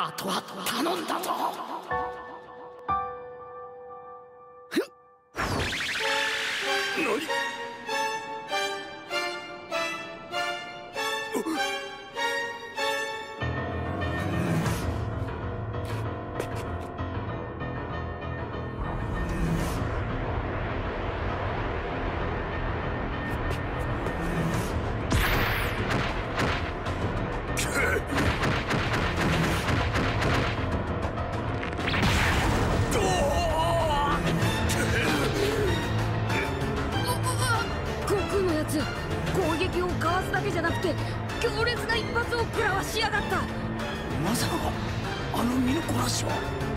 あとは頼んだぞ。何攻撃をかわすだけじゃなくて強烈な一発を食らわしやがった。まさかあの身のこなしは？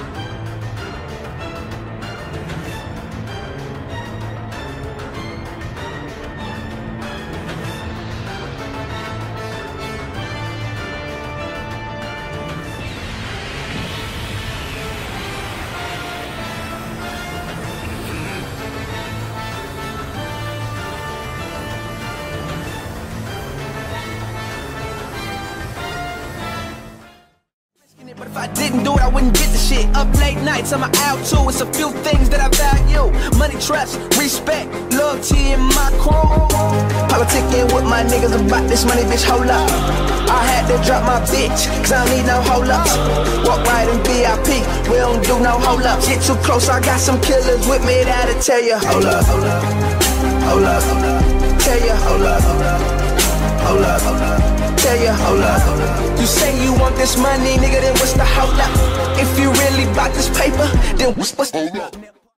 But if I didn't do it, I wouldn't get the shit. Up late nights, I'm out too. It's a few things that I value money, trust, respect, loyalty, and my crew. Politicking with my niggas about this money, bitch, hold up. I had to drop my bitch, cause I don't need no hold ups. Walk right in VIP, we don't do no hold ups. Get too close, I got some killers with me that'll tell you. Hold up, hold up, hold up, hold up. Tell you, hold up, hold up, You say you want this money, nigga, then what's the hold up? If you really bought this paper, then what's, what's oh, up?